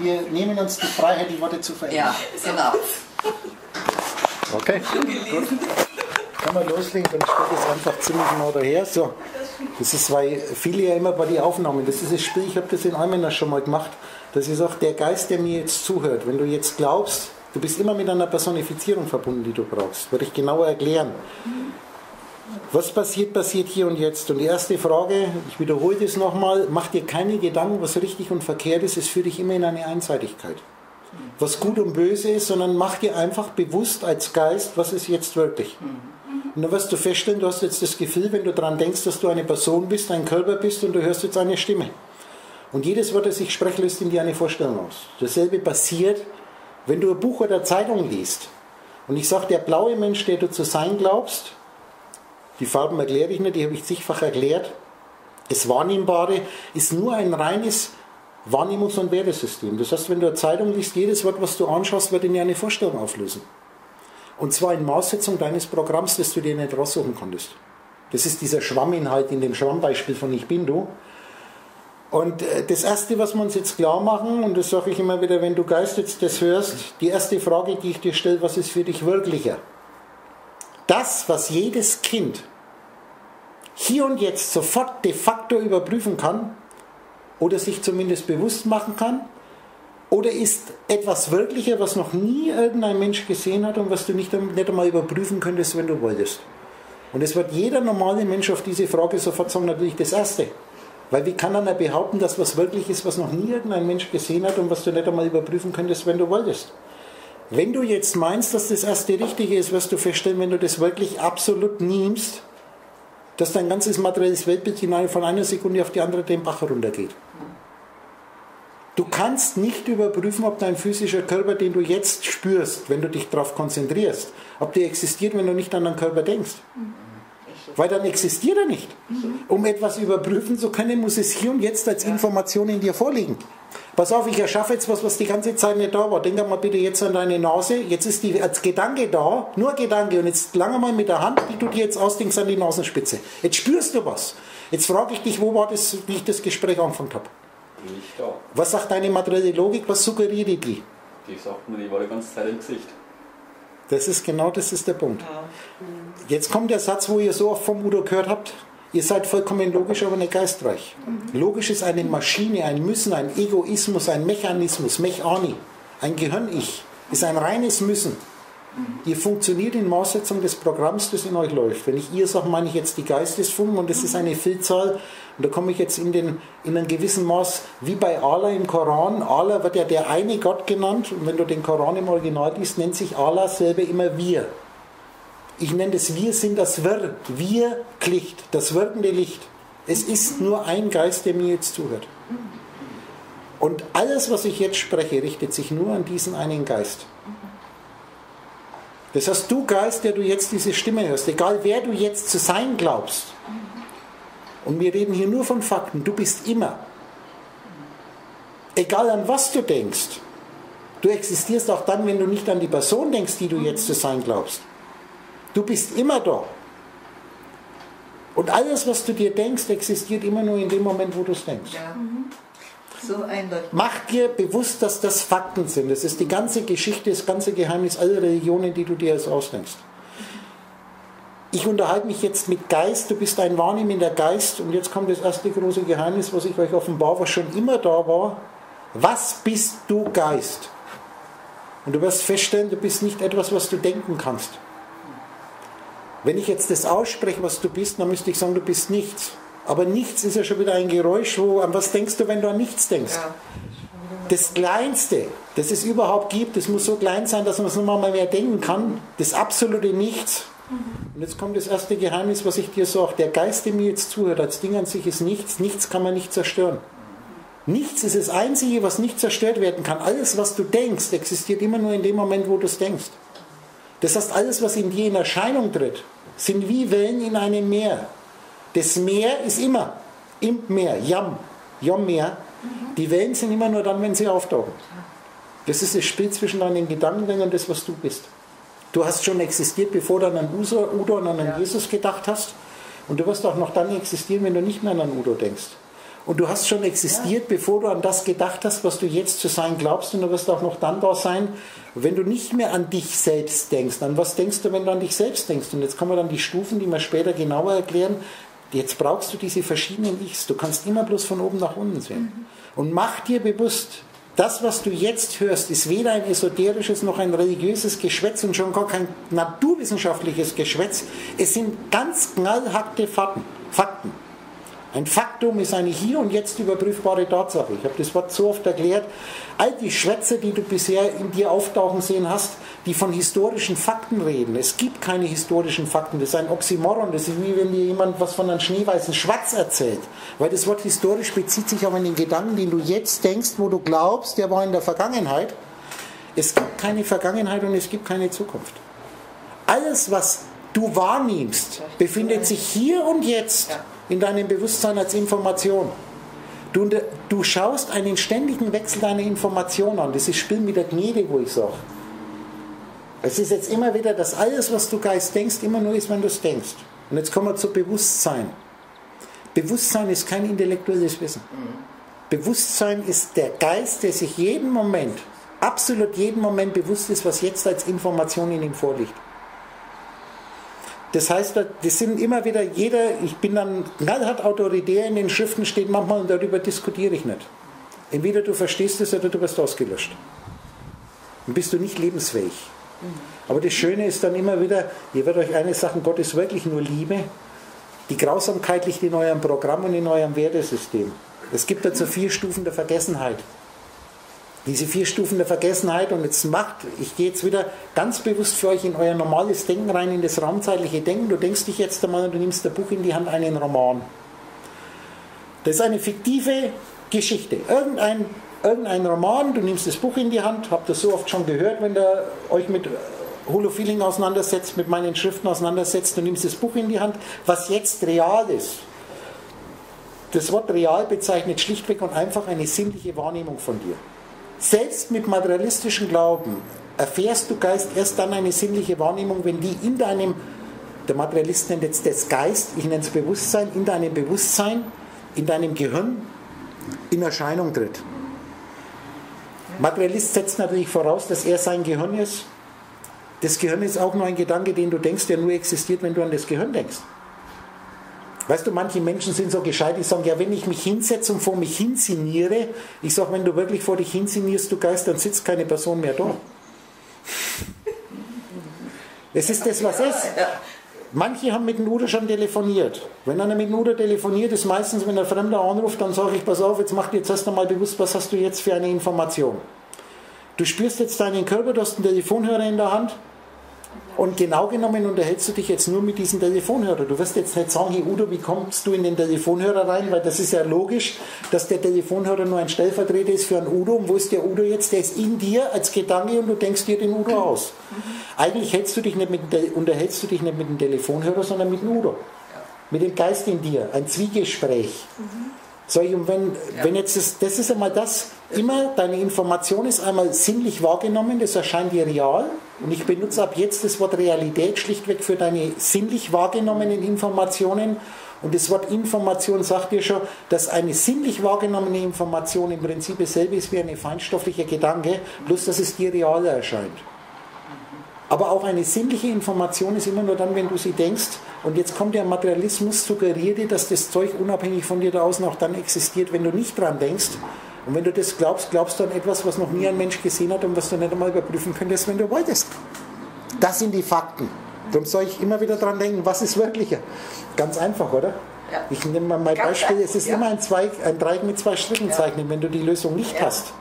Wir nehmen uns die Freiheit, die Worte zu verändern. Ja, genau. Okay, gut. Kann man loslegen, dann steht es einfach ziemlich genau daher. So, das ist, weil viele ja immer bei den Aufnahmen, das ist das Spiel, ich habe das in Almena schon mal gemacht, dass ich sage, der Geist, der mir jetzt zuhört, wenn du jetzt glaubst, du bist immer mit einer Personifizierung verbunden, die du brauchst, würde ich genauer erklären. Was passiert, passiert hier und jetzt. Und die erste Frage, ich wiederhole das nochmal, mach dir keine Gedanken, was richtig und verkehrt ist, es führt dich immer in eine Einseitigkeit. Was gut und böse ist, sondern mach dir einfach bewusst als Geist, was ist jetzt wirklich. Und dann wirst du feststellen, du hast jetzt das Gefühl, wenn du daran denkst, dass du eine Person bist, ein Körper bist und du hörst jetzt eine Stimme. Und jedes Wort, das ich spreche, löst in dir eine Vorstellung aus. Dasselbe passiert, wenn du ein Buch oder Zeitung liest. Und ich sage, der blaue Mensch, der du zu sein glaubst, die Farben erkläre ich nicht, die habe ich zigfach erklärt. Das Wahrnehmbare ist nur ein reines Wahrnehmungs- und Wertesystem. Das heißt, wenn du eine Zeitung liest, jedes Wort, was du anschaust, wird in dir eine Vorstellung auflösen. Und zwar in Maßsetzung deines Programms, das du dir nicht raussuchen konntest. Das ist dieser Schwamminhalt in dem Schwammbeispiel von Ich bin du. Und äh, das Erste, was wir uns jetzt klar machen, und das sage ich immer wieder, wenn du Geist jetzt das hörst, die erste Frage, die ich dir stelle, was ist für dich wirklicher? Das, was jedes Kind hier und jetzt sofort de facto überprüfen kann oder sich zumindest bewusst machen kann, oder ist etwas wirklicher, was noch nie irgendein Mensch gesehen hat und was du nicht, nicht einmal überprüfen könntest, wenn du wolltest? Und es wird jeder normale Mensch auf diese Frage sofort sagen, natürlich das Erste. Weil wie kann einer behaupten, dass was wirklich ist, was noch nie irgendein Mensch gesehen hat und was du nicht einmal überprüfen könntest, wenn du wolltest? Wenn du jetzt meinst, dass das erste Richtige ist, wirst du feststellen, wenn du das wirklich absolut nimmst, dass dein ganzes materielles Weltbild hinein von einer Sekunde auf die andere den Bach runtergeht. Du kannst nicht überprüfen, ob dein physischer Körper, den du jetzt spürst, wenn du dich darauf konzentrierst, ob der existiert, wenn du nicht an deinen Körper denkst. Weil dann existiert er nicht. Um etwas überprüfen zu können, muss es hier und jetzt als Information in dir vorliegen. Pass auf, ich erschaffe jetzt was, was die ganze Zeit nicht da war. Denk mal bitte jetzt an deine Nase. Jetzt ist die als Gedanke da, nur Gedanke. Und jetzt lange mal mit der Hand, die du dir jetzt ausdenkst, an die Nasenspitze. Jetzt spürst du was. Jetzt frage ich dich, wo war das, wie ich das Gespräch angefangen habe? Nicht da. Was sagt deine materielle Logik? Was suggeriert die? Die sagt mir, die war die ganze Zeit im Gesicht. Das ist genau das ist der Punkt. Jetzt kommt der Satz, wo ihr so oft vom Udo gehört habt. Ihr seid vollkommen logisch, aber nicht geistreich. Logisch ist eine Maschine, ein Müssen, ein Egoismus, ein Mechanismus, Mechani, ein Gehirn-Ich, ist ein reines Müssen. Ihr funktioniert in Maßsetzung des Programms, das in euch läuft. Wenn ich ihr sage, meine ich jetzt die Geistesfunken und das ist eine Vielzahl. Und da komme ich jetzt in, den, in einem gewissen Maß, wie bei Allah im Koran. Allah wird ja der eine Gott genannt. Und wenn du den Koran im Original liest, nennt sich Allah selber immer wir. Ich nenne das Wir sind das Wir, Wir-Licht, das wirkende Licht. Es ist nur ein Geist, der mir jetzt zuhört. Und alles, was ich jetzt spreche, richtet sich nur an diesen einen Geist. Das heißt, du Geist, der du jetzt diese Stimme hörst, egal wer du jetzt zu sein glaubst, und wir reden hier nur von Fakten, du bist immer. Egal an was du denkst, du existierst auch dann, wenn du nicht an die Person denkst, die du jetzt zu sein glaubst. Du bist immer da. Und alles, was du dir denkst, existiert immer nur in dem Moment, wo du es denkst. Ja. So eindeutig. Mach dir bewusst, dass das Fakten sind. Das ist die ganze Geschichte, das ganze Geheimnis aller Religionen, die du dir jetzt ausdenkst. Ich unterhalte mich jetzt mit Geist, du bist ein wahrnehmender Geist und jetzt kommt das erste große Geheimnis, was ich euch offenbar, was schon immer da war. Was bist du Geist? Und du wirst feststellen, du bist nicht etwas, was du denken kannst. Wenn ich jetzt das ausspreche, was du bist, dann müsste ich sagen, du bist nichts. Aber nichts ist ja schon wieder ein Geräusch, wo, an was denkst du, wenn du an nichts denkst? Ja. Das Kleinste, das es überhaupt gibt, das muss so klein sein, dass man es nochmal mehr denken kann. Das absolute Nichts. Und jetzt kommt das erste Geheimnis, was ich dir sage. Der Geist, der mir jetzt zuhört, als Ding an sich ist nichts. Nichts kann man nicht zerstören. Nichts ist das Einzige, was nicht zerstört werden kann. Alles, was du denkst, existiert immer nur in dem Moment, wo du es denkst. Das heißt, alles, was in dir in Erscheinung tritt, sind wie Wellen in einem Meer. Das Meer ist immer im Meer, Yam, Yom Meer. Die Wellen sind immer nur dann, wenn sie auftauchen. Das ist das Spiel zwischen deinen Gedanken und das, was du bist. Du hast schon existiert, bevor du an einen Udo und an einen Jesus gedacht hast. Und du wirst auch noch dann existieren, wenn du nicht mehr an einen Udo denkst. Und du hast schon existiert, ja. bevor du an das gedacht hast, was du jetzt zu sein glaubst. Und du wirst auch noch dann da sein, wenn du nicht mehr an dich selbst denkst. An was denkst du, wenn du an dich selbst denkst? Und jetzt kommen wir dann die Stufen, die wir später genauer erklären. Jetzt brauchst du diese verschiedenen Ichs. Du kannst immer bloß von oben nach unten sehen. Mhm. Und mach dir bewusst, das, was du jetzt hörst, ist weder ein esoterisches noch ein religiöses Geschwätz und schon gar kein naturwissenschaftliches Geschwätz. Es sind ganz knallhackte Fakten. Fakten. Ein Faktum ist eine hier und jetzt überprüfbare Tatsache. Ich habe das Wort so oft erklärt. All die Schwätze, die du bisher in dir auftauchen sehen hast, die von historischen Fakten reden. Es gibt keine historischen Fakten. Das ist ein Oxymoron. Das ist wie wenn dir jemand was von einem schneeweißen Schwatz erzählt. Weil das Wort historisch bezieht sich auf einen Gedanken, den du jetzt denkst, wo du glaubst, der war in der Vergangenheit. Es gibt keine Vergangenheit und es gibt keine Zukunft. Alles, was du wahrnimmst, befindet sich hier und jetzt in deinem Bewusstsein als Information. Du, du schaust einen ständigen Wechsel deiner Information an. Das ist Spiel mit der Gnede, wo ich sage. Es ist jetzt immer wieder, dass alles, was du Geist denkst, immer nur ist, wenn du es denkst. Und jetzt kommen wir zu Bewusstsein. Bewusstsein ist kein intellektuelles Wissen. Bewusstsein ist der Geist, der sich jeden Moment, absolut jeden Moment bewusst ist, was jetzt als Information in ihm vorliegt. Das heißt, das sind immer wieder jeder, ich bin dann knallhart autoritär in den Schriften steht manchmal und darüber diskutiere ich nicht. Entweder du verstehst es oder du wirst ausgelöscht. Dann bist du nicht lebensfähig. Aber das Schöne ist dann immer wieder, ihr werdet euch eines sagen, Gott ist wirklich nur Liebe. Die Grausamkeit liegt in eurem Programm und in eurem Wertesystem. Es gibt dazu vier Stufen der Vergessenheit diese vier Stufen der Vergessenheit und jetzt macht, ich gehe jetzt wieder ganz bewusst für euch in euer normales Denken rein, in das raumzeitliche Denken. Du denkst dich jetzt einmal und du nimmst ein Buch in die Hand, einen Roman. Das ist eine fiktive Geschichte. Irgendein, irgendein Roman, du nimmst das Buch in die Hand, habt das so oft schon gehört, wenn ihr euch mit Holofeeling auseinandersetzt, mit meinen Schriften auseinandersetzt, du nimmst das Buch in die Hand, was jetzt real ist. Das Wort real bezeichnet schlichtweg und einfach eine sinnliche Wahrnehmung von dir. Selbst mit materialistischem Glauben erfährst du Geist erst dann eine sinnliche Wahrnehmung, wenn die in deinem, der Materialist nennt jetzt das Geist, ich nenne es Bewusstsein, in deinem Bewusstsein, in deinem Gehirn in Erscheinung tritt. Materialist setzt natürlich voraus, dass er sein Gehirn ist. Das Gehirn ist auch nur ein Gedanke, den du denkst, der nur existiert, wenn du an das Gehirn denkst. Weißt du, manche Menschen sind so gescheit, die sagen, ja, wenn ich mich hinsetze und vor mich hinsiniere, ich sage, wenn du wirklich vor dich hinsinierst, du Geist, dann sitzt keine Person mehr da. Es ist das, was ist. Manche haben mit dem Udo schon telefoniert. Wenn einer mit dem Udo telefoniert, ist meistens, wenn ein Fremder anruft, dann sage ich, pass auf, jetzt mach dir jetzt erst einmal bewusst, was hast du jetzt für eine Information. Du spürst jetzt deinen Körper, du hast einen Telefonhörer in der Hand, und genau genommen unterhältst du dich jetzt nur mit diesem Telefonhörer. Du wirst jetzt nicht sagen, hey Udo, wie kommst du in den Telefonhörer rein? Weil das ist ja logisch, dass der Telefonhörer nur ein Stellvertreter ist für einen Udo. Und wo ist der Udo jetzt? Der ist in dir als Gedanke und du denkst dir den Udo aus. Mhm. Eigentlich hältst du dich nicht mit, unterhältst du dich nicht mit dem Telefonhörer, sondern mit dem Udo. Mit dem Geist in dir. Ein Zwiegespräch. Mhm. So, und wenn, ja. wenn jetzt das, das ist einmal das, immer deine Information ist einmal sinnlich wahrgenommen, das erscheint dir real. Und ich benutze ab jetzt das Wort Realität schlichtweg für deine sinnlich wahrgenommenen Informationen. Und das Wort Information sagt dir schon, dass eine sinnlich wahrgenommene Information im Prinzip dasselbe ist wie ein feinstofflicher Gedanke, bloß dass es dir realer erscheint. Aber auch eine sinnliche Information ist immer nur dann, wenn du sie denkst. Und jetzt kommt der Materialismus, suggeriert dir, dass das Zeug unabhängig von dir da außen auch dann existiert, wenn du nicht dran denkst. Und wenn du das glaubst, glaubst du an etwas, was noch nie ein Mensch gesehen hat und was du nicht einmal überprüfen könntest, wenn du wolltest. Das sind die Fakten. Darum soll ich immer wieder dran denken, was ist wirklicher? Ganz einfach, oder? Ja. Ich nehme mal mein Ganz Beispiel, es ist ja. immer ein, Zweig, ein Dreieck mit zwei Strichen zeichnen, wenn du die Lösung nicht hast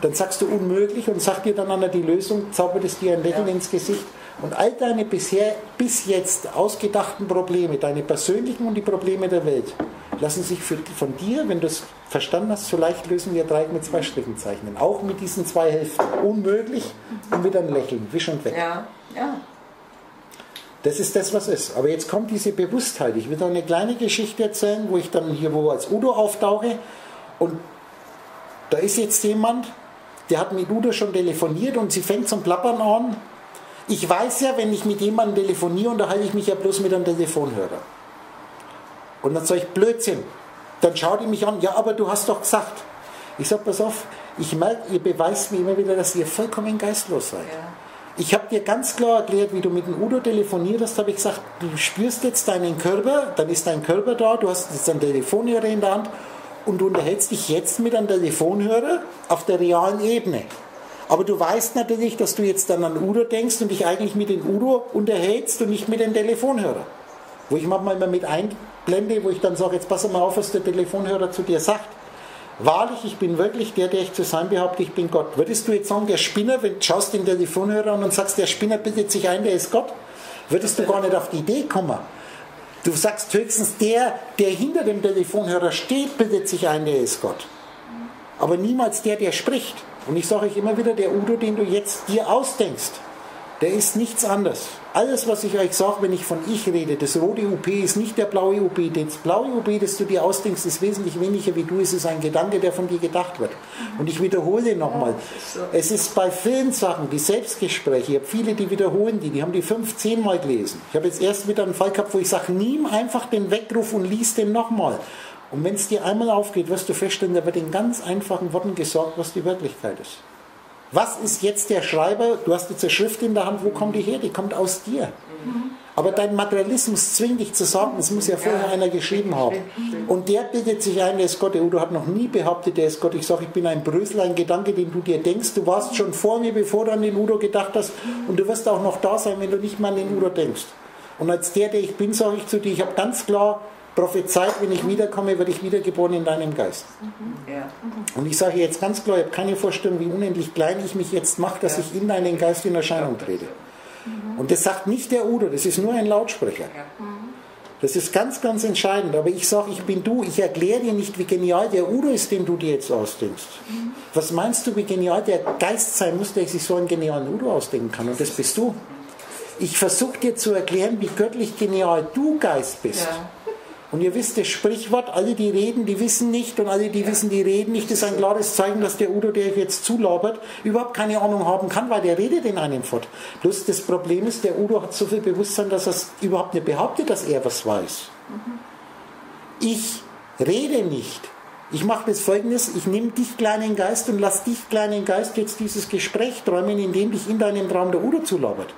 dann sagst du unmöglich und sag dir dann einer die Lösung, zaubert es dir ein Lächeln ja. ins Gesicht. Und all deine bisher, bis jetzt ausgedachten Probleme, deine persönlichen und die Probleme der Welt, lassen sich für, von dir, wenn du es verstanden hast, so leicht lösen wie ein Dreieck mit zwei Strichen zeichnen. Auch mit diesen zwei Hälften. Unmöglich und wieder ein Lächeln, wisch und weg. Ja, ja. Das ist das, was ist. Aber jetzt kommt diese Bewusstheit. Ich will da eine kleine Geschichte erzählen, wo ich dann hier wo als Udo auftauche und da ist jetzt jemand, der hat mit Udo schon telefoniert und sie fängt zum Plappern an. Ich weiß ja, wenn ich mit jemandem telefoniere, unterhalte ich mich ja bloß mit einem Telefonhörer. Und dann sage ich, Blödsinn. Dann schaut die mich an, ja, aber du hast doch gesagt. Ich sage, pass auf, ich merke, ihr beweist mir immer wieder, dass ihr vollkommen geistlos seid. Ja. Ich habe dir ganz klar erklärt, wie du mit dem Udo telefoniert hast, habe ich gesagt, du spürst jetzt deinen Körper, dann ist dein Körper da, du hast jetzt einen Telefonhörer in der Hand und du unterhältst dich jetzt mit einem Telefonhörer auf der realen Ebene. Aber du weißt natürlich, dass du jetzt dann an Udo denkst und dich eigentlich mit dem Udo unterhältst und nicht mit dem Telefonhörer. Wo ich manchmal immer mit einblende, wo ich dann sage, jetzt pass mal auf, was der Telefonhörer zu dir sagt. Wahrlich, ich bin wirklich der, der ich zu sein behaupte, ich bin Gott. Würdest du jetzt sagen, der Spinner, wenn du schaust den Telefonhörer an und sagst, der Spinner bildet sich ein, der ist Gott, würdest du gar nicht auf die Idee kommen. Du sagst höchstens, der, der hinter dem Telefonhörer steht, bildet sich ein, der ist Gott. Aber niemals der, der spricht. Und ich sage euch immer wieder, der Udo, den du jetzt dir ausdenkst, der ist nichts anderes. Alles, was ich euch sage, wenn ich von ich rede, das rote UP ist nicht der blaue UP. Das blaue UP, das du dir ausdenkst, ist wesentlich weniger wie du. Es ist ein Gedanke, der von dir gedacht wird. Und ich wiederhole nochmal. Es ist bei vielen Sachen, die Selbstgespräche, ich habe viele, die wiederholen die, die haben die fünf, zehn Mal gelesen. Ich habe jetzt erst wieder einen Fall gehabt, wo ich sage, nimm einfach den Weckruf und lies den nochmal. Und wenn es dir einmal aufgeht, wirst du feststellen, da wird in ganz einfachen Worten gesagt, was die Wirklichkeit ist. Was ist jetzt der Schreiber? Du hast jetzt eine Schrift in der Hand, wo kommt die her? Die kommt aus dir. Aber dein Materialismus zwingt dich zu sagen, es muss ja vorher einer geschrieben haben. Und der bildet sich ein, der ist Gott. Der Udo hat noch nie behauptet, der ist Gott. Ich sage, ich bin ein Brösel, ein Gedanke, den du dir denkst. Du warst schon vor mir, bevor du an den Udo gedacht hast. Und du wirst auch noch da sein, wenn du nicht mal an den Udo denkst. Und als der, der ich bin, sage ich zu dir, ich habe ganz klar prophezeit, wenn ich wiederkomme, werde ich wiedergeboren in deinem Geist. Ja. Und ich sage jetzt ganz klar, ich habe keine Vorstellung, wie unendlich klein ich mich jetzt mache, dass ich in deinen Geist in Erscheinung trete. Und das sagt nicht der Udo, das ist nur ein Lautsprecher. Das ist ganz, ganz entscheidend. Aber ich sage, ich bin du. Ich erkläre dir nicht, wie genial der Udo ist, den du dir jetzt ausdenkst. Was meinst du, wie genial der Geist sein muss, der sich so einen genialen Udo ausdenken kann? Und das bist du. Ich versuche dir zu erklären, wie göttlich genial du Geist bist. Ja. Und ihr wisst das Sprichwort, alle die reden, die wissen nicht und alle die wissen, die reden nicht, das ist ein klares Zeichen, dass der Udo, der jetzt zulabert, überhaupt keine Ahnung haben kann, weil der redet in einem fort. Bloß das Problem ist, der Udo hat so viel Bewusstsein, dass er überhaupt nicht behauptet, dass er was weiß. Ich rede nicht. Ich mache das folgendes, ich nehme dich, kleinen Geist, und lass dich, kleinen Geist, jetzt dieses Gespräch träumen, indem dich in deinem Traum der Udo zulabert.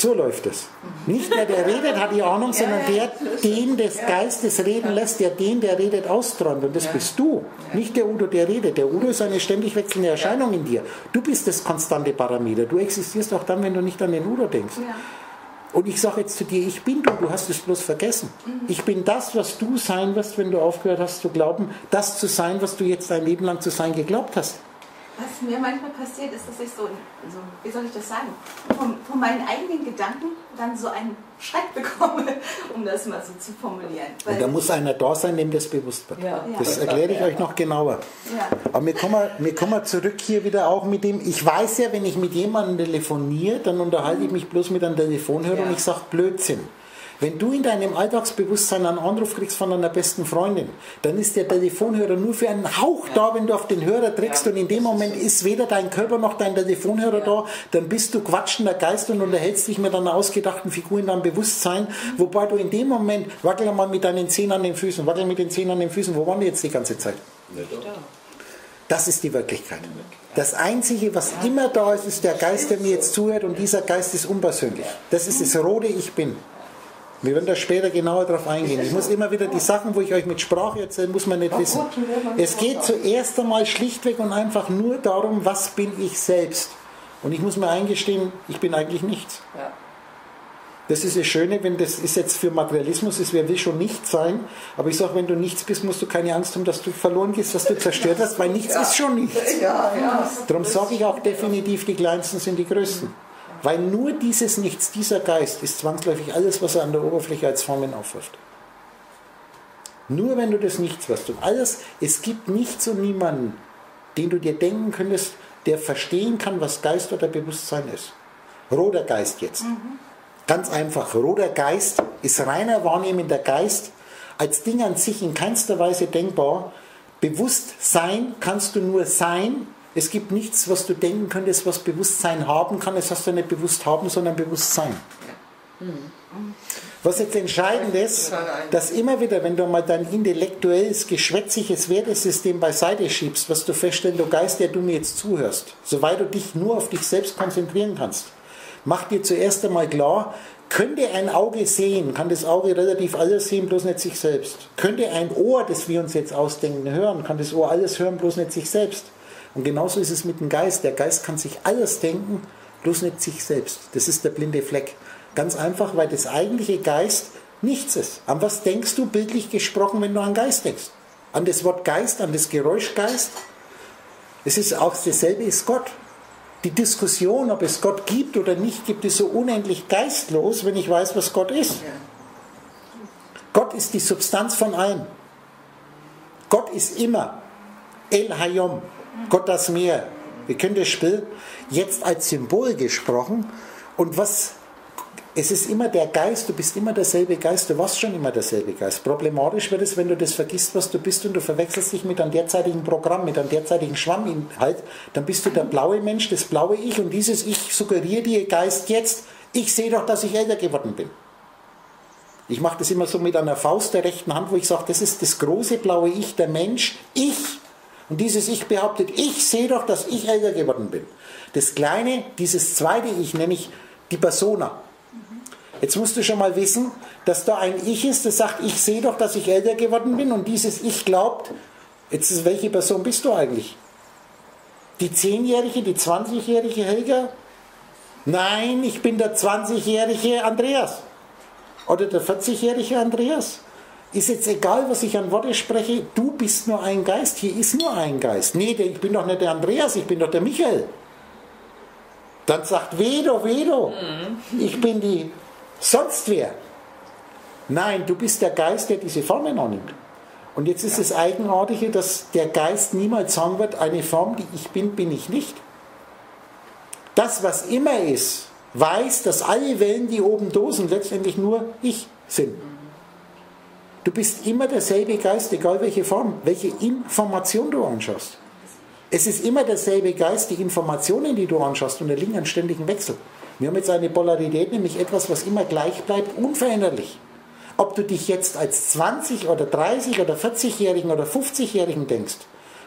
So läuft es. Nicht der, der redet, hat die Ahnung, sondern der, den des Geistes reden lässt, der den, der redet, austräumt. Und das bist du. Nicht der Udo, der redet. Der Udo ist eine ständig wechselnde Erscheinung in dir. Du bist das konstante Parameter. Du existierst auch dann, wenn du nicht an den Udo denkst. Und ich sage jetzt zu dir, ich bin du, du hast es bloß vergessen. Ich bin das, was du sein wirst, wenn du aufgehört hast zu glauben, das zu sein, was du jetzt dein Leben lang zu sein geglaubt hast. Was mir manchmal passiert, ist, dass ich so, so wie soll ich das sagen, von, von meinen eigenen Gedanken dann so einen Schreck bekomme, um das mal so zu formulieren. Weil, Und da muss einer da sein, dem das bewusst wird. Ja. Das erkläre ich euch noch genauer. ja. Aber wir kommen, wir kommen zurück hier wieder auch mit dem, ich weiß ja, wenn ich mit jemandem telefoniere, dann unterhalte ich mich bloß mit einem Telefonhörer und ich sage Blödsinn. Wenn du in deinem Alltagsbewusstsein einen Anruf kriegst von einer besten Freundin, dann ist der Telefonhörer nur für einen Hauch da, wenn du auf den Hörer drückst und in dem Moment ist weder dein Körper noch dein Telefonhörer da, dann bist du quatschender Geist und unterhältst dich mit einer ausgedachten Figur in deinem Bewusstsein, wobei du in dem Moment, wackel mal mit deinen Zehen an den Füßen, wackel mit den Zehen an den Füßen, wo waren die jetzt die ganze Zeit? Das ist die Wirklichkeit. Das Einzige, was immer da ist, ist der Geist, der mir jetzt zuhört und dieser Geist ist unpersönlich. Das ist das rote Ich Bin. Wir werden da später genauer darauf eingehen. Ich muss immer wieder die Sachen, wo ich euch mit Sprache erzähle, muss man nicht wissen. Es geht zuerst einmal schlichtweg und einfach nur darum, was bin ich selbst. Und ich muss mir eingestehen, ich bin eigentlich nichts. Ja. Das ist das Schöne, wenn das ist jetzt für Materialismus, ist, wer will schon nichts sein. Aber ich sage, wenn du nichts bist, musst du keine Angst haben, dass du verloren gehst, dass du zerstört hast, weil nichts ist schon nichts. Ja, ja. Darum sage ich auch definitiv, die Kleinsten sind die Größten. Weil nur dieses Nichts, dieser Geist ist zwangsläufig alles, was er an der Oberfläche als Formen aufwirft. Nur wenn du das Nichts wirst und alles, es gibt nichts und niemanden, den du dir denken könntest, der verstehen kann, was Geist oder Bewusstsein ist. Roter Geist jetzt. Ganz einfach. Roter Geist ist reiner wahrnehmender Geist, als Ding an sich in keinster Weise denkbar. Bewusstsein kannst du nur sein. Es gibt nichts, was du denken könntest, was Bewusstsein haben kann. Das hast du nicht bewusst haben, sondern bewusst sein. Was jetzt entscheidend ist, dass immer wieder, wenn du mal dein intellektuelles, geschwätziges Wertesystem beiseite schiebst, was du feststellen, du Geist, der du mir jetzt zuhörst, soweit du dich nur auf dich selbst konzentrieren kannst, mach dir zuerst einmal klar, könnte ein Auge sehen, kann das Auge relativ alles sehen, bloß nicht sich selbst. Könnte ein Ohr, das wir uns jetzt ausdenken, hören, kann das Ohr alles hören, bloß nicht sich selbst. Und genauso ist es mit dem Geist. Der Geist kann sich alles denken, bloß nicht sich selbst. Das ist der blinde Fleck. Ganz einfach, weil das eigentliche Geist nichts ist. An was denkst du bildlich gesprochen, wenn du an Geist denkst? An das Wort Geist, an das Geräusch Geist? Es ist auch dasselbe ist Gott. Die Diskussion, ob es Gott gibt oder nicht gibt, ist so unendlich geistlos, wenn ich weiß, was Gott ist. Gott ist die Substanz von allem. Gott ist immer El Hayom, Gott das Meer. Wir können das Spiel jetzt als Symbol gesprochen. Und was es ist immer der Geist, du bist immer derselbe Geist, du warst schon immer derselbe Geist. Problematisch wird es, wenn du das vergisst, was du bist und du verwechselst dich mit einem derzeitigen Programm, mit einem derzeitigen Schwamminhalt, dann bist du der blaue Mensch, das blaue Ich und dieses Ich suggeriert dir Geist jetzt, ich sehe doch, dass ich älter geworden bin. Ich mache das immer so mit einer Faust der rechten Hand, wo ich sage, das ist das große blaue Ich, der Mensch, ich. Und dieses Ich behauptet, ich sehe doch, dass ich älter geworden bin. Das kleine, dieses zweite Ich, nenne ich die Persona. Jetzt musst du schon mal wissen, dass da ein Ich ist, das sagt, ich sehe doch, dass ich älter geworden bin und dieses Ich glaubt, jetzt ist, welche Person bist du eigentlich? Die 10-jährige, die 20-jährige Helga? Nein, ich bin der 20-jährige Andreas. Oder der 40-jährige Andreas. Ist jetzt egal, was ich an Worte spreche, du bist nur ein Geist, hier ist nur ein Geist. Nee, ich bin doch nicht der Andreas, ich bin doch der Michael. Dann sagt Vedo, Vedo, ich bin die sonst wer. Nein, du bist der Geist, der diese Formen annimmt. Und jetzt ist das Eigenartige, dass der Geist niemals sagen wird, eine Form, die ich bin, bin ich nicht. Das, was immer ist, weiß, dass alle Wellen, die oben dosen, letztendlich nur ich sind. Du bist immer derselbe Geist, egal welche Form, welche Information du anschaust. Es ist immer derselbe Geist, die Informationen, die du anschaust, unterliegen einem ständigen Wechsel. Wir haben jetzt eine Polarität, nämlich etwas, was immer gleich bleibt, unveränderlich. Ob du dich jetzt als 20 oder 30 oder 40-Jährigen oder 50-Jährigen denkst.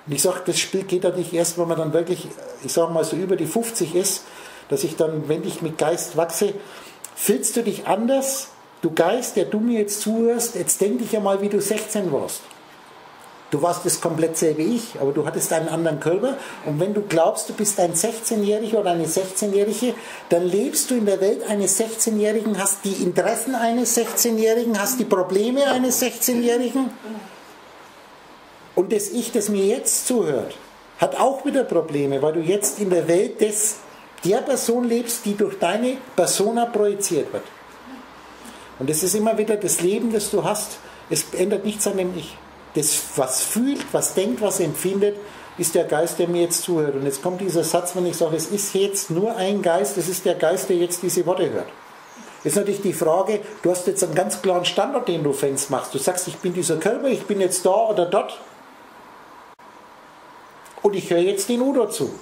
Und ich sage, das Spiel geht ja nicht erst, wenn man dann wirklich, ich sage mal so über die 50 ist, dass ich dann, wenn ich mit Geist wachse, fühlst du dich anders? Du Geist, der du mir jetzt zuhörst, jetzt denk dich ja mal, wie du 16 warst. Du warst das komplett selbe Ich, aber du hattest einen anderen Körper. Und wenn du glaubst, du bist ein 16-Jähriger oder eine 16-Jährige, dann lebst du in der Welt eines 16-Jährigen, hast die Interessen eines 16-Jährigen, hast die Probleme eines 16-Jährigen. Und das Ich, das mir jetzt zuhört, hat auch wieder Probleme, weil du jetzt in der Welt des, der Person lebst, die durch deine Persona projiziert wird. Und es ist immer wieder das Leben, das du hast. Es ändert nichts an dem Ich das, was fühlt, was denkt, was empfindet, ist der Geist, der mir jetzt zuhört. Und jetzt kommt dieser Satz, wenn ich sage, es ist jetzt nur ein Geist, es ist der Geist, der jetzt diese Worte hört. Jetzt natürlich die Frage, du hast jetzt einen ganz klaren Standard, den du fängst machst. Du sagst, ich bin dieser Körper, ich bin jetzt da oder dort. Und ich höre jetzt den Udo zu.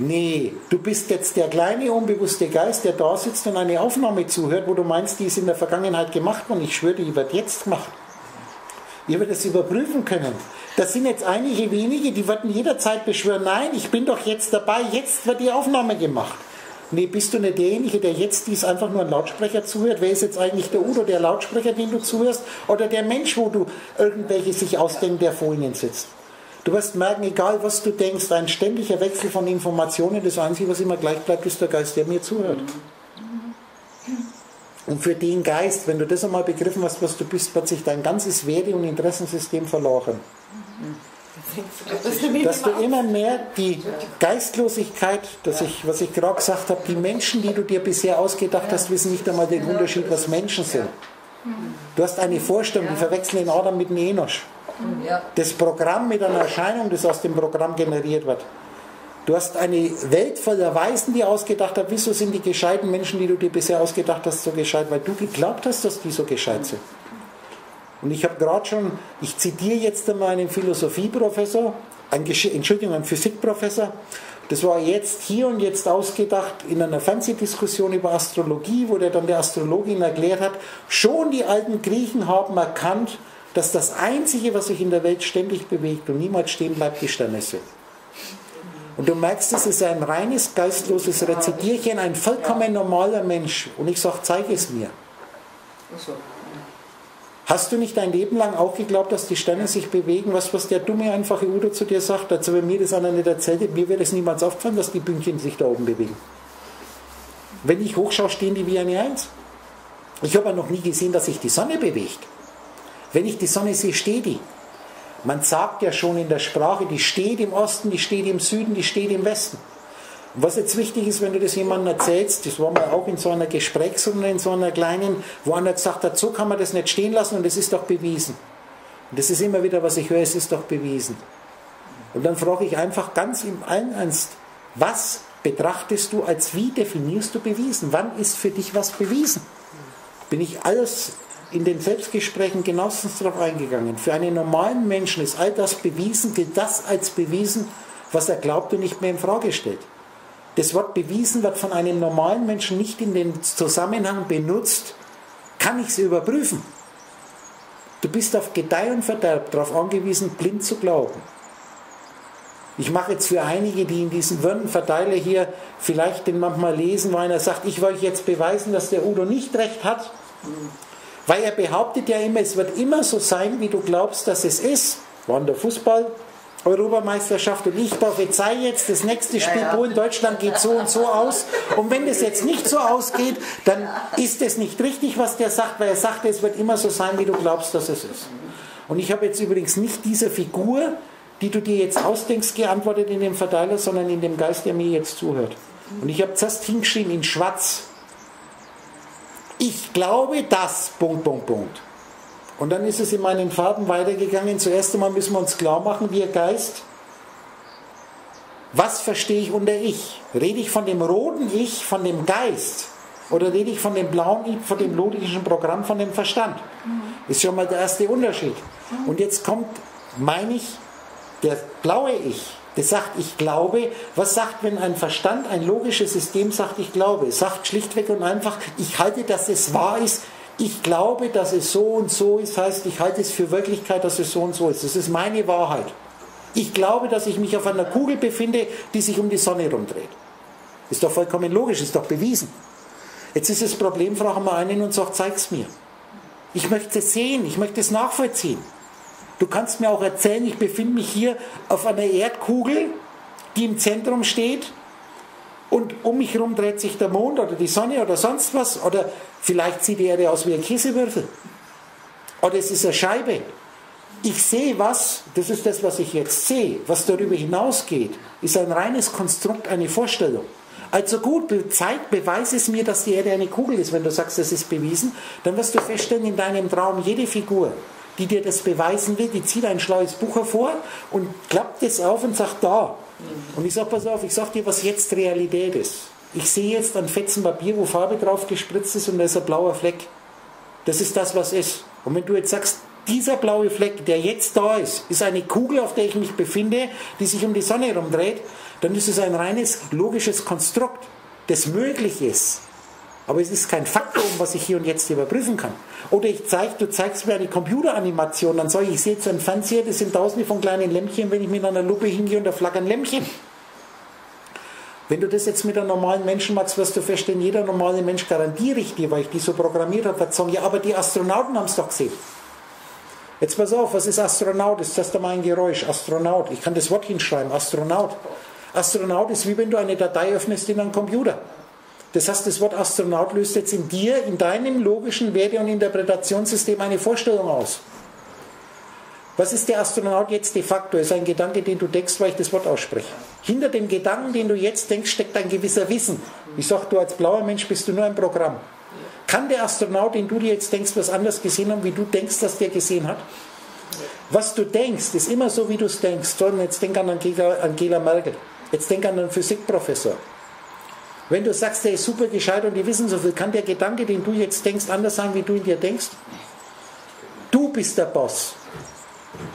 Nee, du bist jetzt der kleine unbewusste Geist, der da sitzt und eine Aufnahme zuhört, wo du meinst, die ist in der Vergangenheit gemacht worden. Ich schwöre, die wird jetzt gemacht. Ihr werdet es überprüfen können. Das sind jetzt einige wenige, die würden jederzeit beschwören, nein, ich bin doch jetzt dabei, jetzt wird die Aufnahme gemacht. Nee, bist du nicht derjenige, der jetzt dies einfach nur ein Lautsprecher zuhört? Wer ist jetzt eigentlich der Udo, der Lautsprecher, den du zuhörst? Oder der Mensch, wo du irgendwelche sich ausdenken, der vor ihnen sitzt? Du wirst merken, egal was du denkst, ein ständiger Wechsel von Informationen, das Einzige, was immer gleich bleibt, ist der Geist, der mir zuhört. Und für den Geist, wenn du das einmal begriffen hast, was du bist, wird sich dein ganzes Werte- und Interessensystem verloren. Dass du immer mehr die Geistlosigkeit, dass ich, was ich gerade gesagt habe, die Menschen, die du dir bisher ausgedacht hast, wissen nicht einmal den Unterschied, was Menschen sind. Du hast eine Vorstellung, die verwechseln den Adam mit dem Enosch. Das Programm mit einer Erscheinung, das aus dem Programm generiert wird. Du hast eine Welt voller Weisen, die ausgedacht hat. Wieso sind die gescheiten Menschen, die du dir bisher ausgedacht hast, so gescheit? Weil du geglaubt hast, dass die so gescheit sind. Und ich habe gerade schon, ich zitiere jetzt einmal einen Philosophieprofessor, einen, Entschuldigung, einen Physikprofessor, Das war jetzt hier und jetzt ausgedacht in einer Fernsehdiskussion über Astrologie, wo der dann der Astrologin erklärt hat, schon die alten Griechen haben erkannt, dass das Einzige, was sich in der Welt ständig bewegt und niemals stehen bleibt, die Sterne sind. Und du merkst, es ist ein reines geistloses Rezitierchen, ein vollkommen normaler Mensch. Und ich sage, zeige es mir. Hast du nicht dein Leben lang auch geglaubt, dass die Sterne sich bewegen? Was, was der dumme, einfache Udo zu dir sagt, also wenn mir das einer nicht erzählt mir wäre es niemals aufgefallen, dass die Pünktchen sich da oben bewegen. Wenn ich hochschaue, stehen die wie eine Eins. Ich habe noch nie gesehen, dass sich die Sonne bewegt. Wenn ich die Sonne sehe, steht die. Man sagt ja schon in der Sprache, die steht im Osten, die steht im Süden, die steht im Westen. Und was jetzt wichtig ist, wenn du das jemandem erzählst, das war mal auch in so einer Gesprächsrunde, in so einer kleinen, wo einer gesagt hat, so kann man das nicht stehen lassen und das ist doch bewiesen. Und das ist immer wieder, was ich höre, es ist doch bewiesen. Und dann frage ich einfach ganz im allen Ernst, was betrachtest du als wie definierst du bewiesen? Wann ist für dich was bewiesen? Bin ich alles in den Selbstgesprächen genauestens darauf eingegangen. Für einen normalen Menschen ist all das bewiesen, gilt das als bewiesen, was er glaubt und nicht mehr in Frage stellt. Das Wort bewiesen wird von einem normalen Menschen nicht in den Zusammenhang benutzt, kann ich es überprüfen. Du bist auf Gedeih und Verderb darauf angewiesen, blind zu glauben. Ich mache jetzt für einige, die in diesen Wörterverteiler hier vielleicht den manchmal lesen, weil er sagt, ich wollte jetzt beweisen, dass der Udo nicht recht hat. Weil er behauptet ja immer, es wird immer so sein, wie du glaubst, dass es ist. War in der Fußball, Europameisterschaft und ich prophezei jetzt, das nächste Spiel ja, ja. Polen-Deutschland geht so und so aus. Und wenn das jetzt nicht so ausgeht, dann ist es nicht richtig, was der sagt, weil er sagt, es wird immer so sein, wie du glaubst, dass es ist. Und ich habe jetzt übrigens nicht diese Figur, die du dir jetzt ausdenkst, geantwortet in dem Verteiler, sondern in dem Geist, der mir jetzt zuhört. Und ich habe zuerst hingeschrieben in schwarz, ich glaube das, Punkt, Punkt, Punkt. Und dann ist es in meinen Farben weitergegangen. Zuerst einmal müssen wir uns klar machen, wir Geist, was verstehe ich unter Ich? Rede ich von dem roten Ich, von dem Geist? Oder rede ich von dem blauen Ich, von dem logischen Programm, von dem Verstand? Mhm. Ist schon mal der erste Unterschied. Mhm. Und jetzt kommt, meine ich, der blaue Ich, das sagt, ich glaube. Was sagt, wenn ein Verstand, ein logisches System sagt, ich glaube? Es sagt schlichtweg und einfach, ich halte, dass es wahr ist. Ich glaube, dass es so und so ist, heißt, ich halte es für Wirklichkeit, dass es so und so ist. Das ist meine Wahrheit. Ich glaube, dass ich mich auf einer Kugel befinde, die sich um die Sonne rumdreht. Ist doch vollkommen logisch, ist doch bewiesen. Jetzt ist das Problem, frage mal einen und sagt, zeig's mir. Ich möchte es sehen, ich möchte es nachvollziehen. Du kannst mir auch erzählen, ich befinde mich hier auf einer Erdkugel, die im Zentrum steht und um mich herum dreht sich der Mond oder die Sonne oder sonst was oder vielleicht sieht die Erde aus wie ein Käsewürfel oder es ist eine Scheibe. Ich sehe was, das ist das, was ich jetzt sehe. Was darüber hinausgeht, ist ein reines Konstrukt, eine Vorstellung. Also gut, zeig, beweis es mir, dass die Erde eine Kugel ist. Wenn du sagst, das ist bewiesen, dann wirst du feststellen in deinem Traum, jede Figur, die dir das beweisen will, die zieht ein schlaues Buch hervor und klappt es auf und sagt da. Und ich sage, pass auf, ich sage dir, was jetzt Realität ist. Ich sehe jetzt ein Fetzen Papier, wo Farbe drauf gespritzt ist und da ist ein blauer Fleck. Das ist das, was ist. Und wenn du jetzt sagst, dieser blaue Fleck, der jetzt da ist, ist eine Kugel, auf der ich mich befinde, die sich um die Sonne herumdreht, dann ist es ein reines logisches Konstrukt, das möglich ist. Aber es ist kein Faktum, was ich hier und jetzt überprüfen kann. Oder ich zeig, du zeigst mir eine Computeranimation, dann sage ich, ich sehe jetzt einen Fernseher, das sind tausende von kleinen Lämpchen, wenn ich mit einer Lupe hingehe und da flackern Lämpchen. Wenn du das jetzt mit einem normalen Menschen machst, wirst du feststellen, jeder normale Mensch garantiere ich dir, weil ich die so programmiert habe, wird sagen, ja, aber die Astronauten haben es doch gesehen. Jetzt pass auf, was ist Astronaut? Ist das da mal ein Geräusch? Astronaut. Ich kann das Wort hinschreiben, Astronaut. Astronaut ist wie wenn du eine Datei öffnest in einem Computer. Das heißt, das Wort Astronaut löst jetzt in dir, in deinem logischen Werte- und Interpretationssystem eine Vorstellung aus. Was ist der Astronaut jetzt de facto? Ist ein Gedanke, den du denkst, weil ich das Wort ausspreche. Hinter dem Gedanken, den du jetzt denkst, steckt ein gewisser Wissen. Ich sage, du als blauer Mensch bist du nur ein Programm. Kann der Astronaut, den du dir jetzt denkst, was anders gesehen haben, wie du denkst, dass der gesehen hat? Was du denkst, ist immer so, wie du es denkst. So, jetzt denk an Angela, Angela Merkel. Jetzt denk an einen Physikprofessor. Wenn du sagst, der ist super gescheit und die wissen so viel, kann der Gedanke, den du jetzt denkst, anders sein, wie du in dir denkst? Du bist der Boss.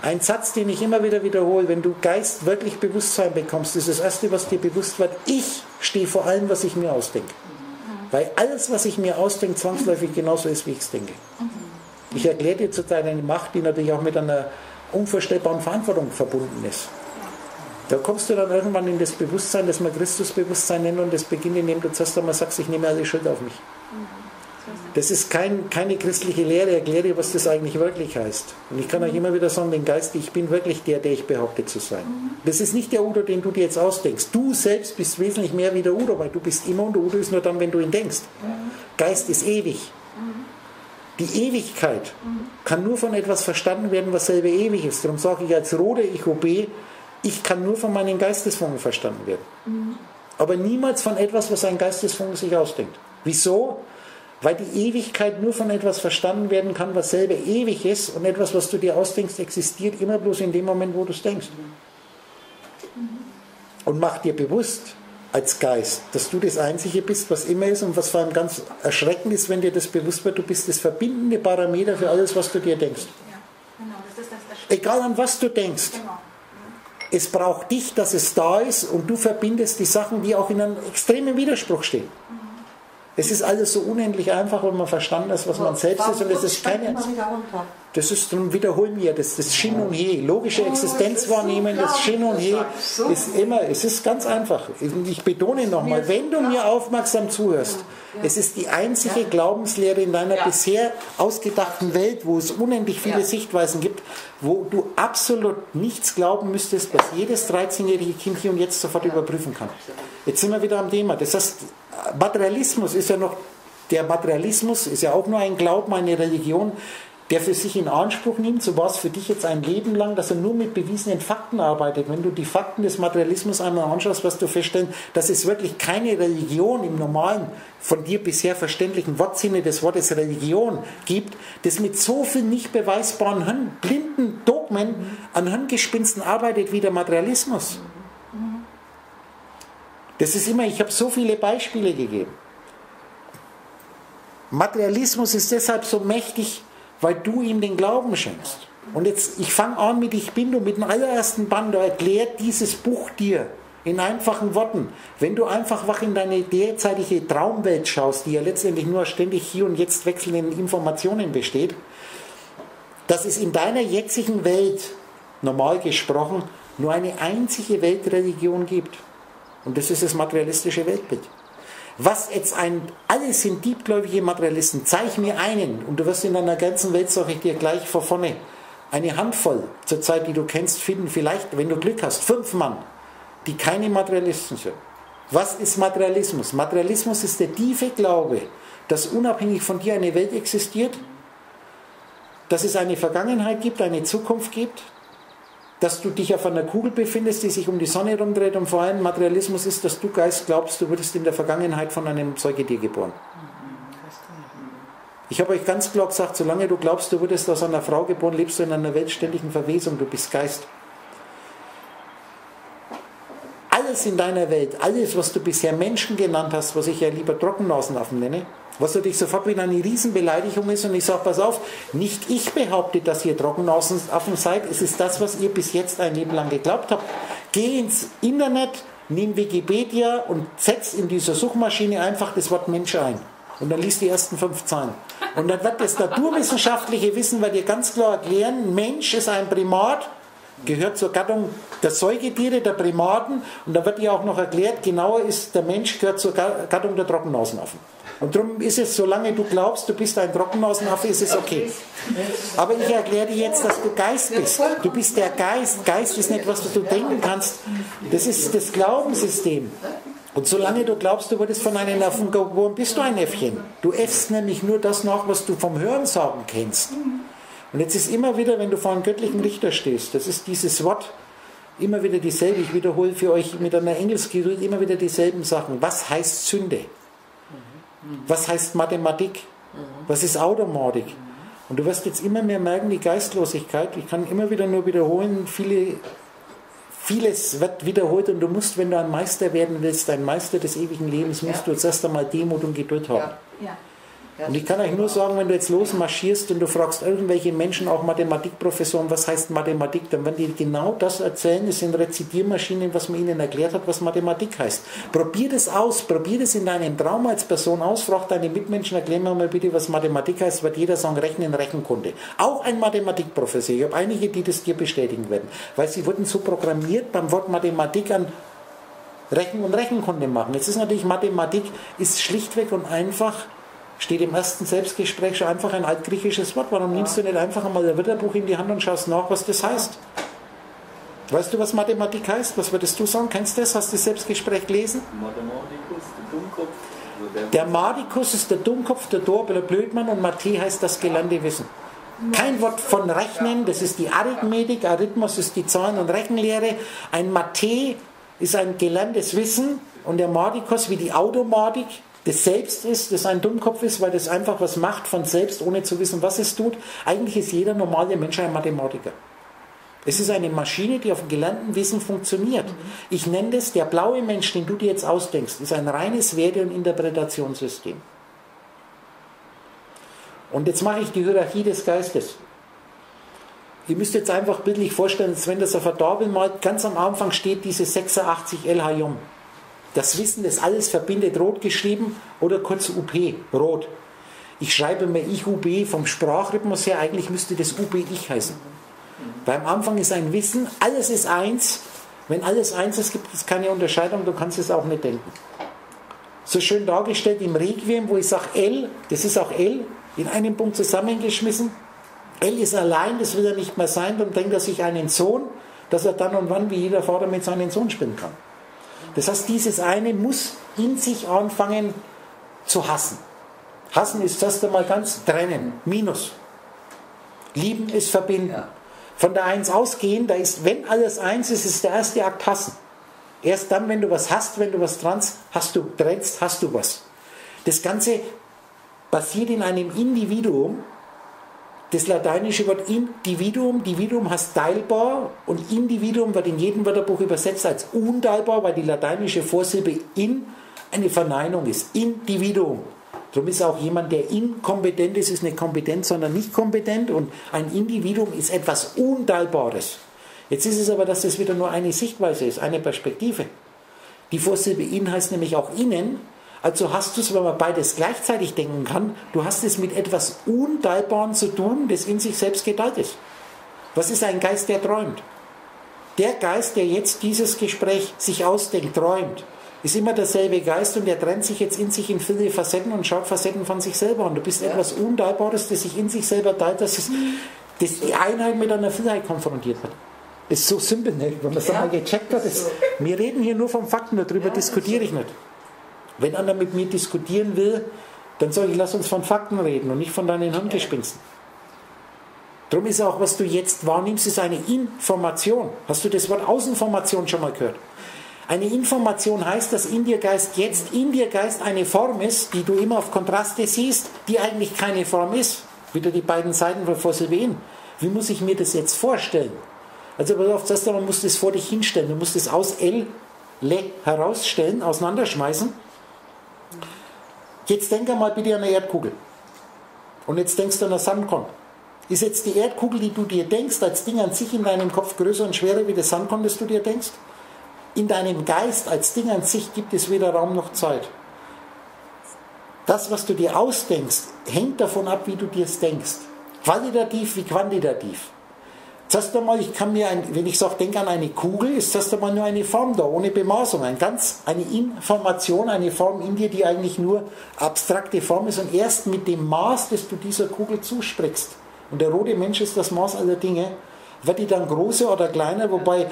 Ein Satz, den ich immer wieder wiederhole, wenn du Geist wirklich Bewusstsein bekommst, ist das Erste, was dir bewusst wird, ich stehe vor allem, was ich mir ausdenke. Weil alles, was ich mir ausdenke, zwangsläufig genauso ist, wie ich es denke. Ich erkläre dir zurzeit eine Macht, die natürlich auch mit einer unvorstellbaren Verantwortung verbunden ist. Da kommst du dann irgendwann in das Bewusstsein, das man Christusbewusstsein nennt, und das beginnt, indem du zuerst einmal sagst, ich nehme alle Schuld auf mich. Das ist kein, keine christliche Lehre, erkläre dir, was das eigentlich wirklich heißt. Und ich kann euch immer wieder sagen, den Geist, ich bin wirklich der, der ich behaupte zu sein. Das ist nicht der Udo, den du dir jetzt ausdenkst. Du selbst bist wesentlich mehr wie der Udo, weil du bist immer und der Udo ist nur dann, wenn du ihn denkst. Geist ist ewig. Die Ewigkeit kann nur von etwas verstanden werden, was selber ewig ist. Darum sage ich als Rode, ich OB, ich kann nur von meinen Geistesfunken verstanden werden. Aber niemals von etwas, was ein Geistesfunken sich ausdenkt. Wieso? Weil die Ewigkeit nur von etwas verstanden werden kann, was selber ewig ist und etwas, was du dir ausdenkst, existiert immer bloß in dem Moment, wo du es denkst. Und mach dir bewusst als Geist, dass du das Einzige bist, was immer ist und was vor allem ganz erschreckend ist, wenn dir das bewusst wird, du bist das verbindende Parameter für alles, was du dir denkst. Ja, genau, das, das Egal an was du denkst. Genau. Es braucht dich, dass es da ist und du verbindest die Sachen, die auch in einem extremen Widerspruch stehen. Es ist alles so unendlich einfach, wenn man verstanden hat, was man selbst ist und es ist keine. Immer wieder runter. Das ist, darum wiederholen wir das, das Shin und He. Logische Oh, Existenz wahrnehmen, das Shin und He ist immer, es ist ganz einfach. Ich betone nochmal, wenn du mir aufmerksam zuhörst, es ist die einzige Glaubenslehre in deiner bisher ausgedachten Welt, wo es unendlich viele. Sichtweisen gibt, wo du absolut nichts glauben müsstest, was jedes 13-jährige Kind hier und jetzt sofort überprüfen kann. Jetzt sind wir wieder am Thema. Das heißt, Materialismus ist ja noch, der Materialismus ist ja auch nur ein Glauben, eine Religion, der für sich in Anspruch nimmt, so war es für dich jetzt ein Leben lang, dass er nur mit bewiesenen Fakten arbeitet. Wenn du die Fakten des Materialismus einmal anschaust, wirst du feststellen, dass es wirklich keine Religion im normalen, von dir bisher verständlichen Wortsinne des Wortes Religion gibt, das mit so viel nicht beweisbaren Hirn, blinden Dogmen an Hirngespinsten arbeitet wie der Materialismus. Das ist immer, ich habe so viele Beispiele gegeben. Materialismus ist deshalb so mächtig, weil du ihm den Glauben schenkst. Und jetzt, ich fange an mit Ich bin du, mit dem allerersten Band, da erklärt dieses Buch dir in einfachen Worten, wenn du einfach wach in deine derzeitige Traumwelt schaust, die ja letztendlich nur ständig hier und jetzt wechselnden Informationen besteht, dass es in deiner jetzigen Welt, normal gesprochen, nur eine einzige Weltreligion gibt. Und das ist das materialistische Weltbild. Was jetzt ein, alles sind diebgläubige Materialisten, zeig mir einen und du wirst in deiner ganzen Welt, sage ich dir gleich vor vorne, eine Handvoll zur Zeit, die du kennst, finden, vielleicht, wenn du Glück hast, fünf Mann, die keine Materialisten sind. Was ist Materialismus? Materialismus ist der tiefe Glaube, dass unabhängig von dir eine Welt existiert, dass es eine Vergangenheit gibt, eine Zukunft gibt, dass du dich auf einer Kugel befindest, die sich um die Sonne herumdreht und vor allem Materialismus ist, dass du Geist glaubst, du würdest in der Vergangenheit von einem Säugetier geboren. Ich habe euch ganz klar gesagt, solange du glaubst, du wurdest aus einer Frau geboren, lebst du in einer weltständigen Verwesung, du bist Geist. Alles in deiner Welt, alles, was du bisher Menschen genannt hast, was ich ja lieber Trockennasenaffen nenne, was natürlich sofort wieder eine Riesenbeleidigung ist und ich sage, pass auf, nicht ich behaupte, dass ihr Trockennasenaffen seid, es ist das, was ihr bis jetzt ein Leben lang geglaubt habt. Geh ins Internet, nimm Wikipedia und setz in dieser Suchmaschine einfach das Wort Mensch ein. Und dann liest die ersten fünf Zahlen. Und dann wird das naturwissenschaftliche Wissen wird dir ganz klar erklären, Mensch ist ein Primat, gehört zur Gattung der Säugetiere, der Primaten. Und da wird dir auch noch erklärt, genauer ist, der Mensch gehört zur Gattung der Trockennasenaffen. Und darum ist es, solange du glaubst, du bist ein Trockennasenaffe, ist es okay. Aber ich erkläre dir jetzt, dass du Geist bist. Du bist der Geist. Geist ist nicht, was du denken kannst. Das ist das Glaubenssystem. Und solange du glaubst, du wurdest von einem Affen geboren, bist du ein Äffchen. Du äffst nämlich nur das nach, was du vom Hörensagen kennst. Und jetzt ist immer wieder, wenn du vor einem göttlichen Richter stehst, das ist dieses Wort, immer wieder dieselbe. Ich wiederhole für euch mit einer Engelsgerührt immer wieder dieselben Sachen. Was heißt Sünde? Was heißt Mathematik? Was ist Automordik? Und du wirst jetzt immer mehr merken, die Geistlosigkeit, ich kann immer wieder nur wiederholen, viele, vieles wird wiederholt und du musst, wenn du ein Meister werden willst, ein Meister des ewigen Lebens, musst Ja. du jetzt erst einmal Demut und Geduld haben. Ja. Ja. Und ich kann euch nur sagen, wenn du jetzt losmarschierst und du fragst irgendwelche Menschen, auch Mathematikprofessoren, was heißt Mathematik, dann werden die genau das erzählen. Es sind Rezitiermaschinen, was man ihnen erklärt hat, was Mathematik heißt. Probier das aus, probier das in deinem Traum als Person aus, frag deine Mitmenschen, erklär mir mal bitte, was Mathematik heißt, wird jeder sagen, Rechnen, Rechenkunde. Auch ein Mathematikprofessor. Ich habe einige, die das dir bestätigen werden, weil sie wurden so programmiert beim Wort Mathematik an Rechen und Rechenkunde machen. Jetzt ist natürlich Mathematik, ist schlichtweg und einfach steht im ersten Selbstgespräch schon einfach ein altgriechisches Wort. Warum nimmst du nicht einfach einmal ein Wörterbuch in die Hand und schaust nach, was das heißt? Weißt du, was Mathematik heißt? Was würdest du sagen? Kennst du das? Hast du das Selbstgespräch gelesen? Mathematikus, der Dummkopf. Also der, Der Mardikus ist der Dummkopf, der Dorbel, der Blödmann und Mathe heißt das gelernte Wissen. Kein Wort von Rechnen, das ist die Arithmetik, Arithmus ist die Zahlen- und Rechenlehre. Ein Mathe ist ein gelerntes Wissen und der Mardikus wie die Automatik, das selbst ist, das ein Dummkopf ist, weil das einfach was macht von selbst, ohne zu wissen, was es tut. Eigentlich ist jeder normale Mensch ein Mathematiker. Es ist eine Maschine, die auf gelernten Wissen funktioniert. Ich nenne das, der blaue Mensch, den du dir jetzt ausdenkst, ist ein reines Werte- und Interpretationssystem. Und jetzt mache ich die Hierarchie des Geistes. Ihr müsst jetzt einfach bildlich vorstellen, als wenn das auf der Tafel malt, ganz am Anfang steht diese 86 LHJ. Das Wissen, das alles verbindet, rot geschrieben oder kurz UP, rot. Ich schreibe mir ich UB vom Sprachrhythmus her, eigentlich müsste das UB ich heißen. Beim Anfang ist ein Wissen, alles ist eins. Wenn alles eins ist, gibt es keine Unterscheidung, du kannst es auch nicht denken. So schön dargestellt im Requiem, wo ich sage L, das ist auch L, in einem Punkt zusammengeschmissen. L ist allein, das will er nicht mehr sein, dann denkt er sich einen Sohn, dass er dann und wann wie jeder Vater mit seinem Sohn spielen kann. Das heißt, dieses eine muss in sich anfangen zu hassen. Hassen ist erst einmal ganz trennen, Minus. Lieben ist verbinden. Ja. Von der Eins ausgehen, da ist, wenn alles eins ist, ist der erste Akt hassen. Erst dann, wenn du was hast, wenn du was trennst, hast du, trennst, hast du was. Das Ganze basiert in einem Individuum. Das lateinische Wort Individuum, Dividuum heißt teilbar und Individuum wird in jedem Wörterbuch übersetzt als unteilbar, weil die lateinische Vorsilbe in eine Verneinung ist. Individuum. Darum ist auch jemand, der inkompetent ist, ist nicht kompetent, sondern nicht kompetent und ein Individuum ist etwas Unteilbares. Jetzt ist es aber, dass das wieder nur eine Sichtweise ist, eine Perspektive. Die Vorsilbe in heißt nämlich auch innen. Also hast du es, wenn man beides gleichzeitig denken kann, du hast es mit etwas Unteilbarem zu tun, das in sich selbst geteilt ist. Was ist ein Geist, der träumt? Der Geist, der jetzt dieses Gespräch sich ausdenkt, träumt, ist immer derselbe Geist und der trennt sich jetzt in sich in viele Facetten und schaut Facetten von sich selber an. Du bist etwas Unteilbares, das sich in sich selber teilt, dass, es, dass die Einheit mit einer Vielheit konfrontiert wird. Ist so simpel, ne? wenn man es Ja, einmal gecheckt hat. ist. Wir reden hier nur vom Fakten, darüber Ja, diskutiere ich nicht. Wenn einer mit mir diskutieren will, dann sage ich, lass uns von Fakten reden und nicht von deinen Hirngespinsten. Darum ist auch, was du jetzt wahrnimmst, ist eine Information. Hast du das Wort Außenformation schon mal gehört? Eine Information heißt, dass in dir Geist jetzt in dir Geist eine Form ist, die du immer auf Kontraste siehst, die eigentlich keine Form ist. Wieder die beiden Seiten von Vorsilbe in. Wie muss ich mir das jetzt vorstellen? Also pass auf, zuerst einmal musst du es vor dich hinstellen. Du musst es aus L, Le herausstellen, auseinanderschmeißen. Jetzt denk einmal bitte an eine Erdkugel. Und jetzt denkst du an eine Sandkorn. Ist jetzt die Erdkugel, die du dir denkst, als Ding an sich in deinem Kopf größer und schwerer wie das Sandkorn, das du dir denkst? In deinem Geist als Ding an sich gibt es weder Raum noch Zeit. Das, was du dir ausdenkst, hängt davon ab, wie du dir es denkst. Qualitativ wie quantitativ. Zuerst einmal, ich kann mir, ein, wenn ich sage, denk an eine Kugel, ist zuerst einmal nur eine Form da, ohne Bemaßung. Ein ganz, eine Information, eine Form in dir, die eigentlich nur abstrakte Form ist. Und erst mit dem Maß, das du dieser Kugel zusprichst, und der rote Mensch ist das Maß aller Dinge, wird die dann größer oder kleiner, wobei,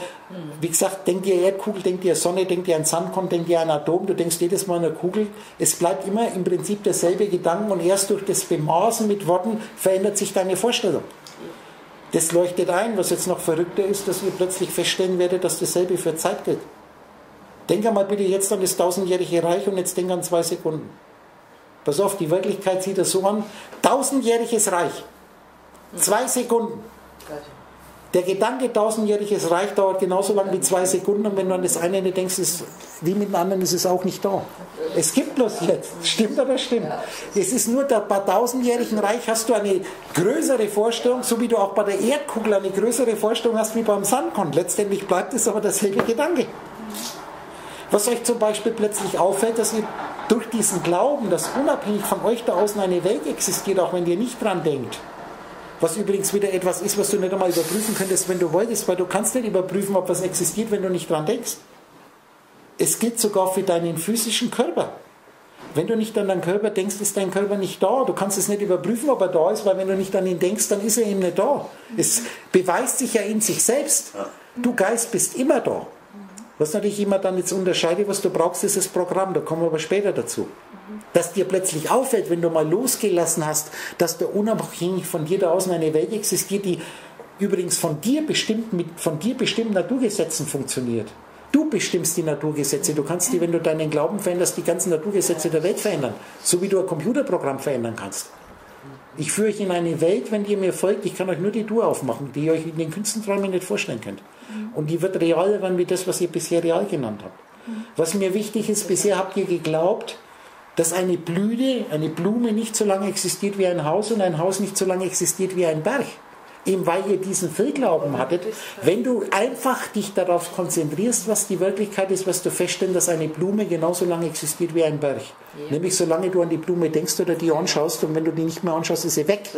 wie gesagt, denkt ihr Erdkugel, denkt ihr Sonne, denkt ihr an Sandkorn, denkt ihr an Atom, du denkst jedes Mal an eine Kugel. Es bleibt immer im Prinzip derselbe Gedanke und erst durch das Bemaßen mit Worten verändert sich deine Vorstellung. Das leuchtet ein, was jetzt noch verrückter ist, dass ihr plötzlich feststellen werdet, dass dasselbe für Zeit gilt. Denk einmal bitte jetzt an das tausendjährige Reich und jetzt denk an zwei Sekunden. Pass auf, die Wirklichkeit sieht das so an. Tausendjähriges Reich. Zwei Sekunden. Der Gedanke tausendjähriges Reich dauert genauso lang wie zwei Sekunden und wenn du an das eine nicht denkst, ist, wie mit dem anderen ist es auch nicht da. Es gibt bloß jetzt. Stimmt oder stimmt? Es ist nur, bei tausendjährigen Reich hast du eine größere Vorstellung, so wie du auch bei der Erdkugel eine größere Vorstellung hast wie beim Sandkorn. Letztendlich bleibt es aber derselbe Gedanke. Was euch zum Beispiel plötzlich auffällt, dass ihr durch diesen Glauben, dass unabhängig von euch da außen eine Welt existiert, auch wenn ihr nicht dran denkt, was übrigens wieder etwas ist, was du nicht einmal überprüfen könntest, wenn du wolltest, weil du kannst nicht überprüfen, ob was existiert, wenn du nicht dran denkst. Es gilt sogar für deinen physischen Körper. Wenn du nicht an deinen Körper denkst, ist dein Körper nicht da. Du kannst es nicht überprüfen, ob er da ist, weil wenn du nicht an ihn denkst, dann ist er eben nicht da. Es beweist sich ja in sich selbst. Du Geist bist immer da. Was natürlich immer dann jetzt unterscheidet, was du brauchst, ist das Programm. Da kommen wir aber später dazu. Dass dir plötzlich auffällt, wenn du mal losgelassen hast, dass da unabhängig von dir da außen eine Welt existiert, die übrigens von dir bestimmt mit von dir bestimmten Naturgesetzen funktioniert. Du bestimmst die Naturgesetze. Du kannst die, wenn du deinen Glauben veränderst, die ganzen Naturgesetze der Welt verändern. So wie du ein Computerprogramm verändern kannst. Ich führe euch in eine Welt, wenn ihr mir folgt, ich kann euch nur die Tour aufmachen, die ihr euch in den Künstenträumen nicht vorstellen könnt. Und die wird realer werden wie das, was ihr bisher real genannt habt. Was mir wichtig ist, bisher habt ihr geglaubt, dass eine Blüte, eine Blume nicht so lange existiert wie ein Haus und ein Haus nicht so lange existiert wie ein Berg. Eben weil ihr diesen Fehlglauben hattet, wenn du einfach dich darauf konzentrierst, was die Wirklichkeit ist, wirst du feststellen, dass eine Blume genauso lange existiert wie ein Berg. Ja. Nämlich solange du an die Blume denkst oder die anschaust und wenn du die nicht mehr anschaust, ist sie weg.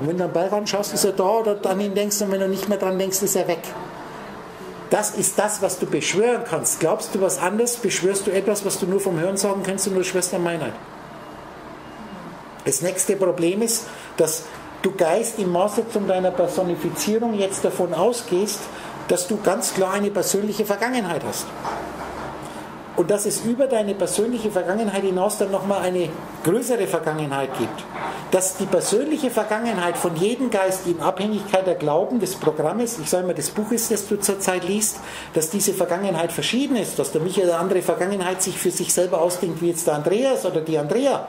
Und wenn du einen Berg anschaust, ist er da oder an ihn denkst und wenn du nicht mehr dran denkst, ist er weg. Das ist das, was du beschwören kannst. Glaubst du was anderes, beschwörst du etwas, was du nur vom Hören sagen kannst und nur Schwester Meinheit. Das nächste Problem ist, dass du Geist im Maße zu deiner Personifizierung jetzt davon ausgehst, dass du ganz klar eine persönliche Vergangenheit hast und dass es über deine persönliche Vergangenheit hinaus dann nochmal eine größere Vergangenheit gibt. Dass die persönliche Vergangenheit von jedem Geist in Abhängigkeit der Glauben des Programmes, ich sage mal des Buches, das du zurzeit liest, dass diese Vergangenheit verschieden ist, dass der Michael eine andere Vergangenheit sich für sich selber ausdenkt wie jetzt der Andreas oder die Andrea.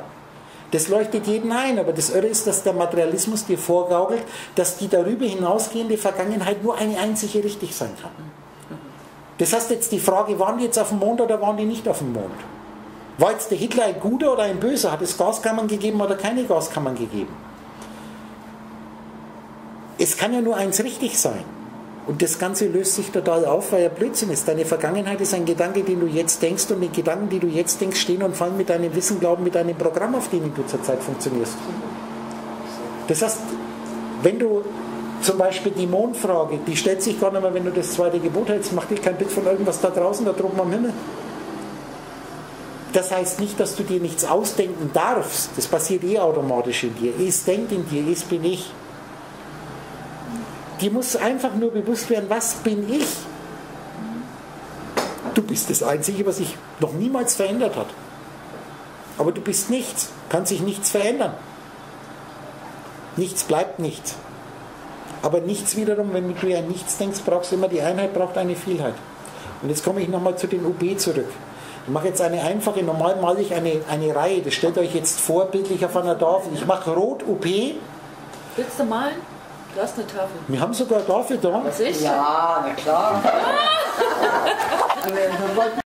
Das leuchtet jeden ein, aber das Irre ist, dass der Materialismus dir vorgaukelt, dass die darüber hinausgehende Vergangenheit nur eine einzige richtig sein kann. Das heißt jetzt die Frage, waren die jetzt auf dem Mond oder waren die nicht auf dem Mond? War jetzt der Hitler ein guter oder ein böser? Hat es Gaskammern gegeben oder keine Gaskammern gegeben? Es kann ja nur eins richtig sein. Und das Ganze löst sich total auf, weil er Blödsinn ist. Deine Vergangenheit ist ein Gedanke, den du jetzt denkst und die Gedanken, die du jetzt denkst, stehen und fallen mit deinem Wissen, Glauben, mit deinem Programm, auf dem du zurzeit funktionierst. Das heißt, wenn du zum Beispiel die Mondfrage, die stellt sich gar nicht mehr, wenn du das zweite Gebot hältst, mach dir kein Bild von irgendwas da draußen, da droben am Himmel. Das heißt nicht, dass du dir nichts ausdenken darfst. Das passiert eh automatisch in dir. Es denkt in dir, es bin ich. Dir muss einfach nur bewusst werden, was bin ich? Du bist das Einzige, was sich noch niemals verändert hat. Aber du bist nichts, kann sich nichts verändern. Nichts bleibt nichts. Aber nichts wiederum, wenn du ja nichts denkst, brauchst du immer die Einheit, braucht eine Vielheit. Und jetzt komme ich nochmal zu den UB zurück. Ich mache jetzt eine einfache, normal male ich eine, eine Reihe. Das stellt euch jetzt vor, bildlich auf einer Tafel. Ich mache rot UB. Willst du malen? Du hast eine Tafel. Wir haben sogar eine Tafel da. Was ist? Ja, na klar.